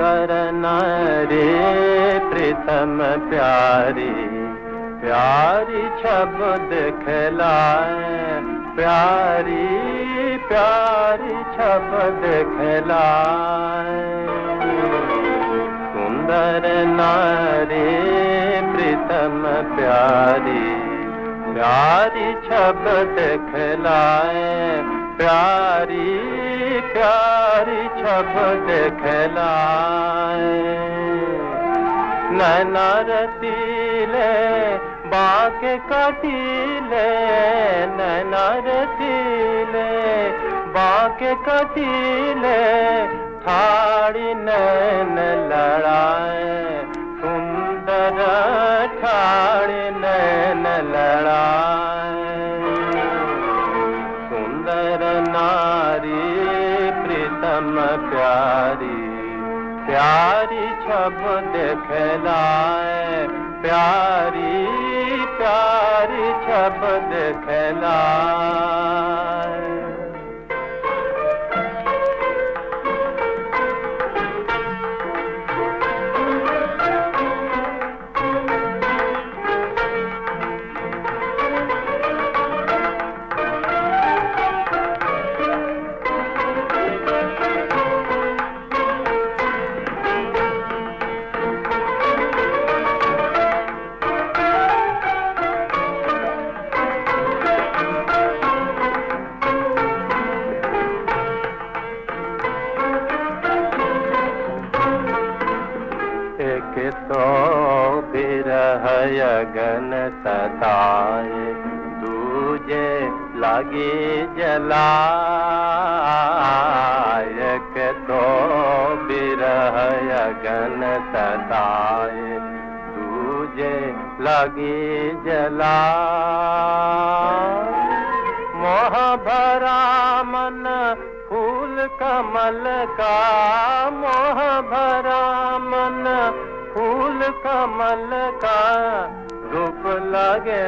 ناریم پیاری پیاری چھبد کھلا پیاری پیاری چھپ کھلا سندر ناری پریتم پیاری پیاری چھبد کھلا پیاری شبد کھلائے۔ نینا رتیلے باغ کٹیلے نینا رتیلے باغ کٹیلے تھاڑی نین لڑائے، سندر ٹھاڑی ہم پیاری پیاری چھب دکھلائے پیاری پیاری چھب دکھلائے سو رہی گن ستائے دوجے لگے جلا یک تو برہی گن ستائے دوجے لگے جلا موہ بھرا من پھول کمل کا موہ بھرا کمل کا روپ لگے